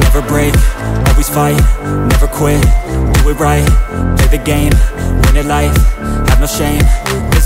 Never break, always fight, never quit, do it right, play the game, win it life, have no shame,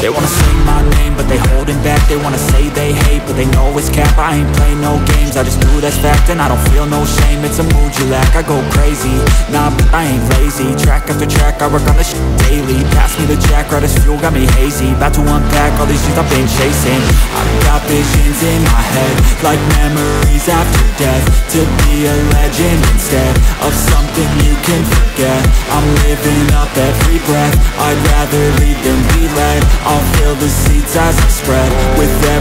They wanna say my name, but they holding back. They wanna say they hate, but they know it's cap. I ain't play no games, I just do that's fact And I don't feel no shame, it's a mood you lack. I go crazy, nah, but I ain't lazy. Track after track, I work on this shit daily. Pass me the jack, right as fuel, got me hazy. About to unpack all these things I've been chasing. I've got visions in my head Like memories after death. To be a legend instead Of something you can forget. I'm living up every breath. I'd rather lead than be led I spread With every